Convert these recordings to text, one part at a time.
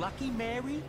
lucky, Mary?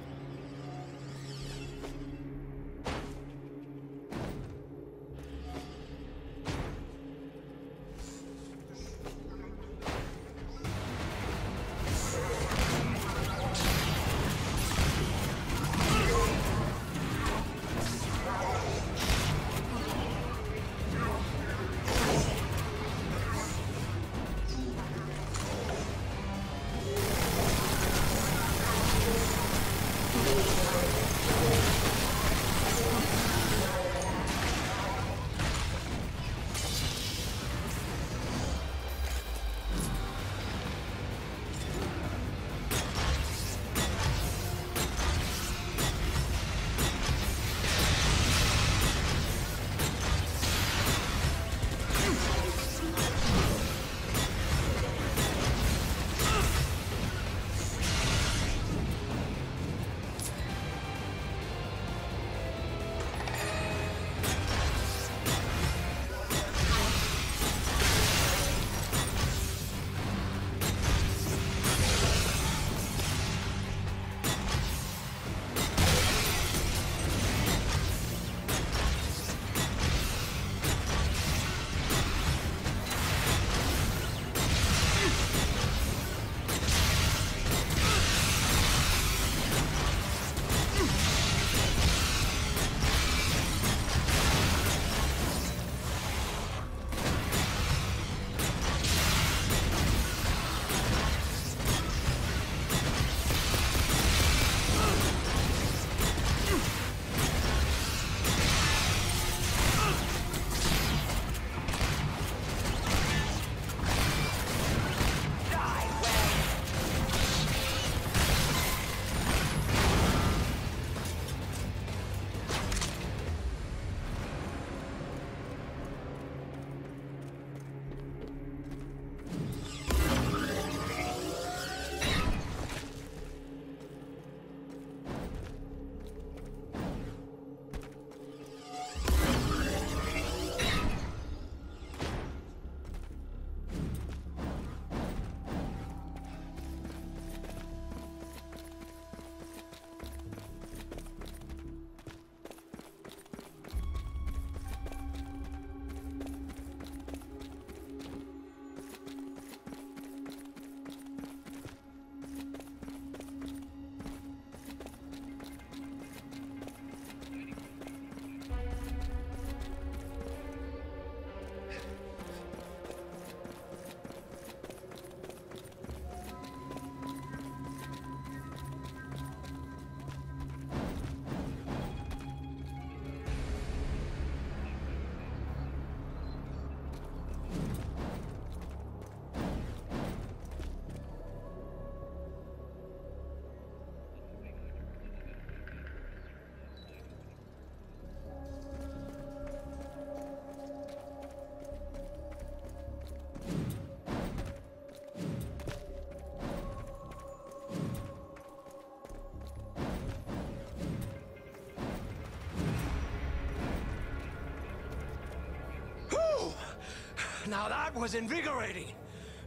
Now that was invigorating.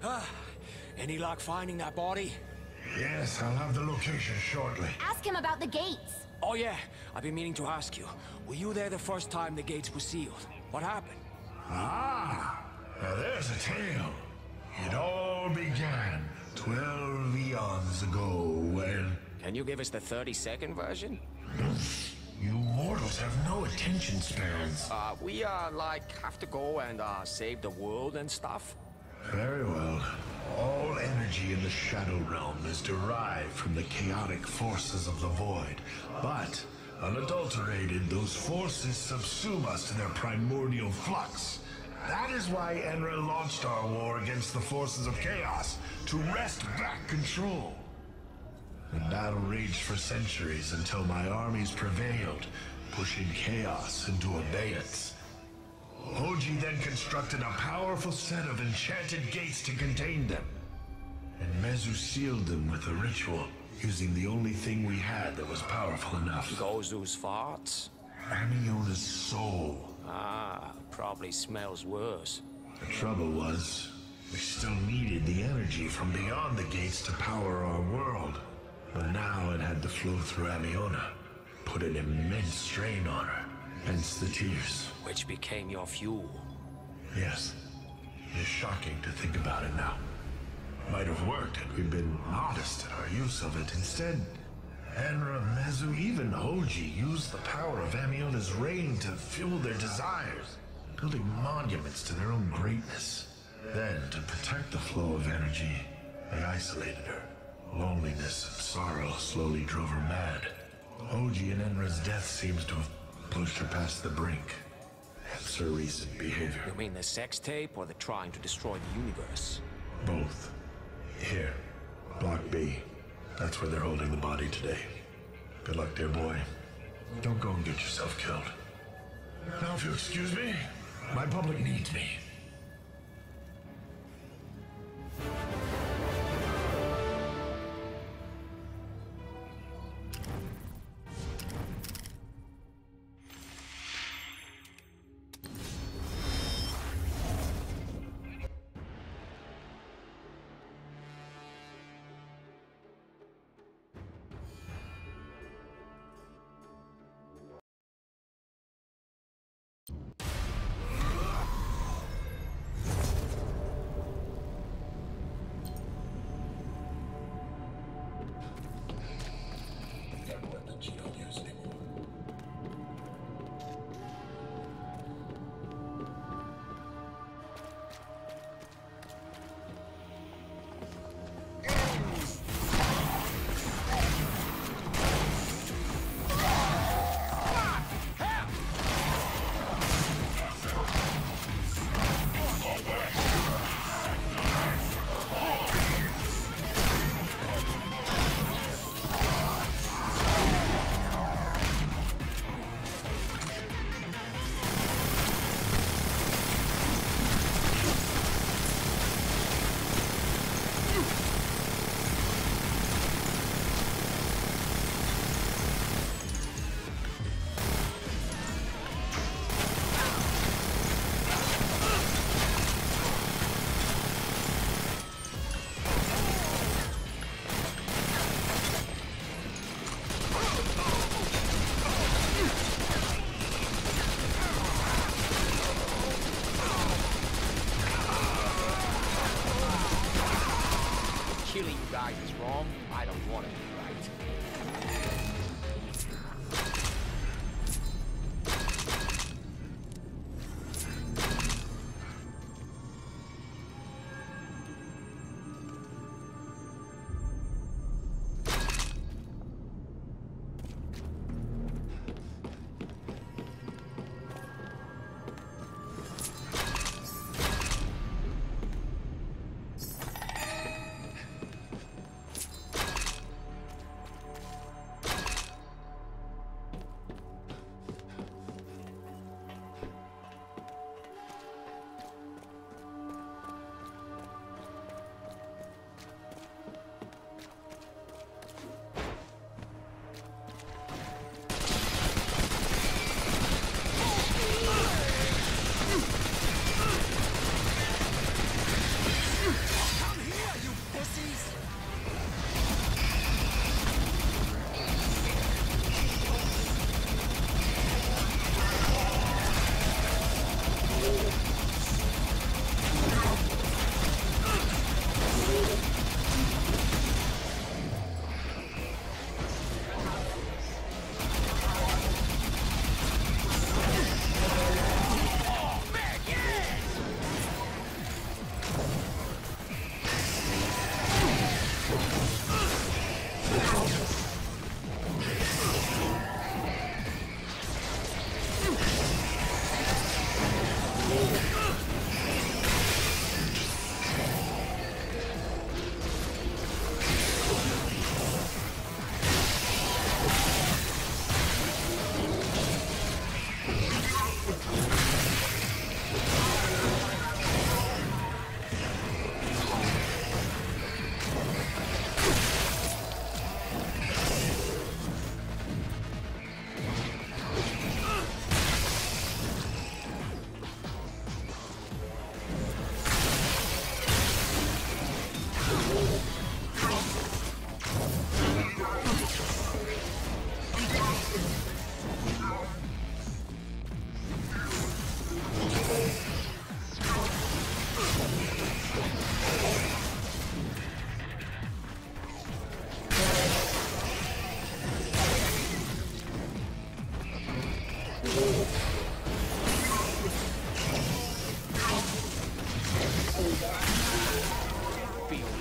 Uh, any luck finding that body? Yes, I'll have the location shortly. Ask him about the gates. Oh yeah, I've been meaning to ask you. Were you there the first time the gates were sealed? What happened? Ah, now there's a tale. It all began 12 eons ago when... Can you give us the 30-second version? You mortals have no attention spans. Uh, we, uh, like, have to go and, uh, save the world and stuff? Very well. All energy in the Shadow Realm is derived from the chaotic forces of the Void. But, unadulterated, those forces subsume us to their primordial flux. That is why Enra launched our war against the forces of chaos, to wrest back control. The battle raged for centuries until my armies prevailed, pushing chaos into abeyance. Hoji then constructed a powerful set of enchanted gates to contain them. And Mezu sealed them with a ritual, using the only thing we had that was powerful enough. Gozu's farts? Ameonna's soul. Ah, probably smells worse. The trouble was, we still needed the energy from beyond the gates to power our world. But now it had to flow through Ameonna, put an immense strain on her, hence the tears. Which became your fuel. Yes. It's shocking to think about it now. Might have worked had we been modest in our use of it. Instead, Enra, Mezu, even Hoji used the power of Ameonna's rain to fuel their desires, building monuments to their own greatness. Then, to protect the flow of energy, they isolated her. Loneliness and sorrow slowly drove her mad. Hoji and Enra's death seems to have pushed her past the brink. Hence her recent behavior. You mean the sex tape or the trying to destroy the universe? Both. Here. Block B. That's where they're holding the body today. Good luck, dear boy. Don't go and get yourself killed. Now, if you'll excuse me, my public needs me.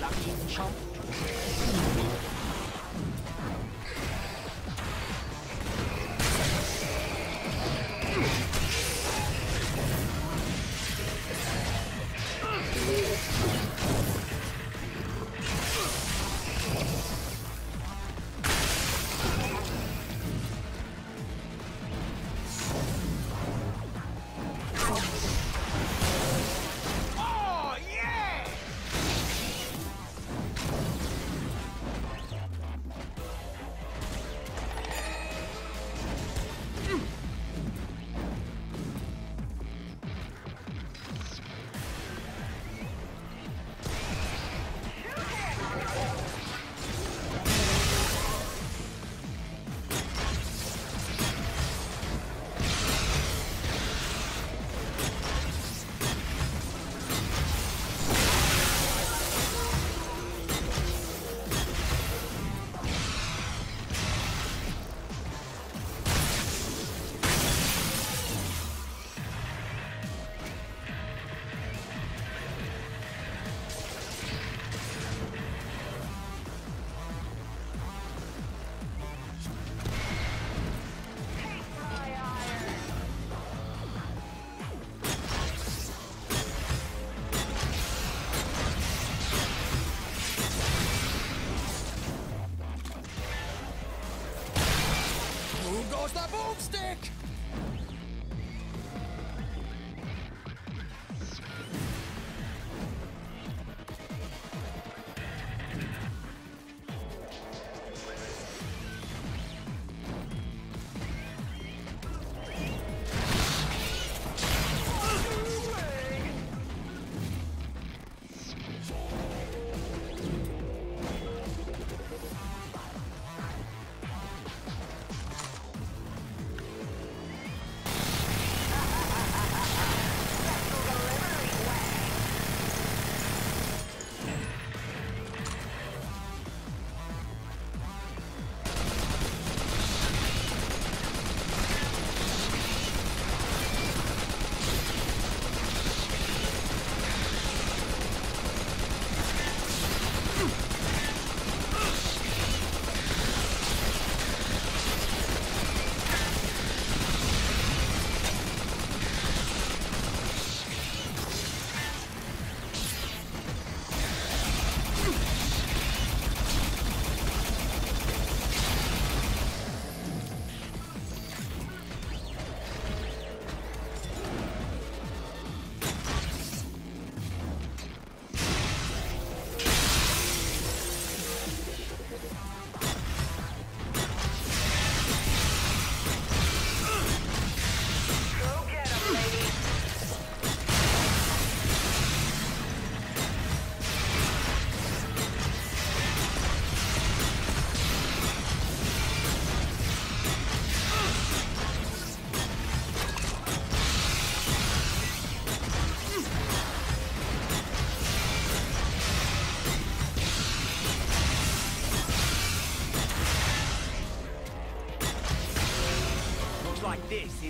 양해를좀 해. Boomstick!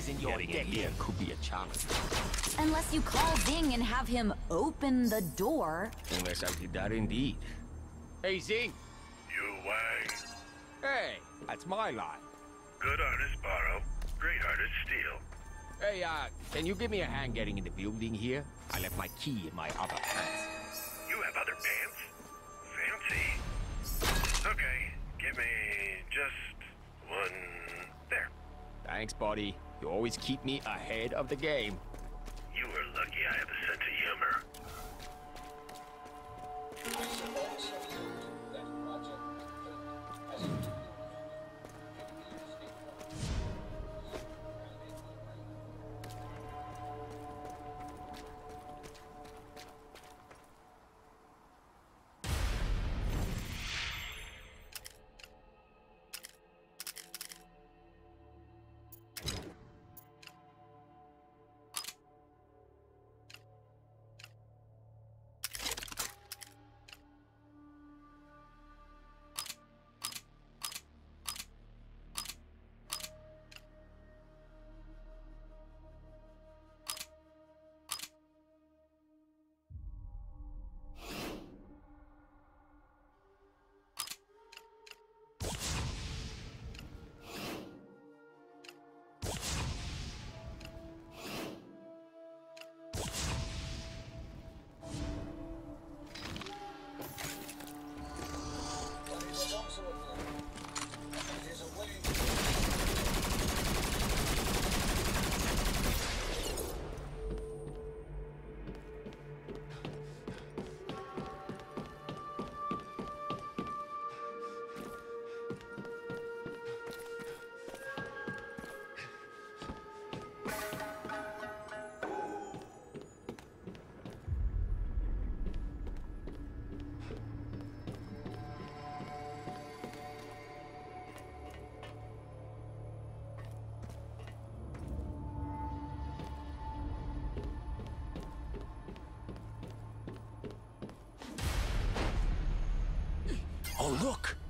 Like this isn't your Getting here could be a challenge. Unless you call Zing and have him open the door. Unless I did that indeed. Hey, Zing. You Wang. Hey, that's my line. Good artist borrow. Great artist steal. Hey, uh, can you give me a hand getting in the building here? I left my key in my other pants. You have other pants? Fancy. Okay, give me just one there. Thanks, buddy. You always keep me ahead of the game.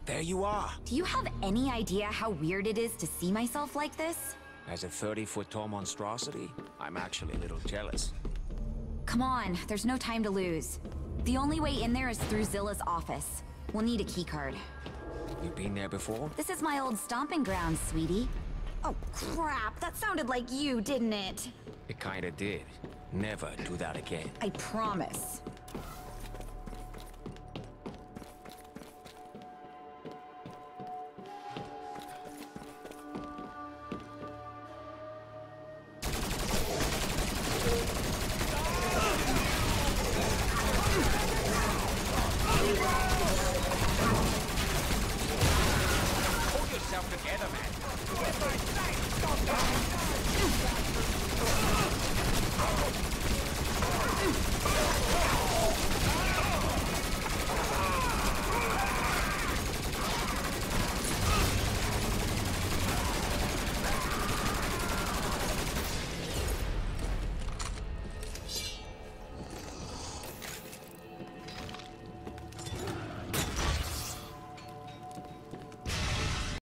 There you are. Do you have any idea how weird it is to see myself like this? As a 30-foot tall monstrosity, I'm actually a little jealous. Come on, there's no time to lose. The only way in there is through Zilla's office. We'll need a keycard. You've been there before? This is my old stomping grounds, sweetie. Oh, crap. That sounded like you, didn't it? It kinda did. Never do that again. I promise.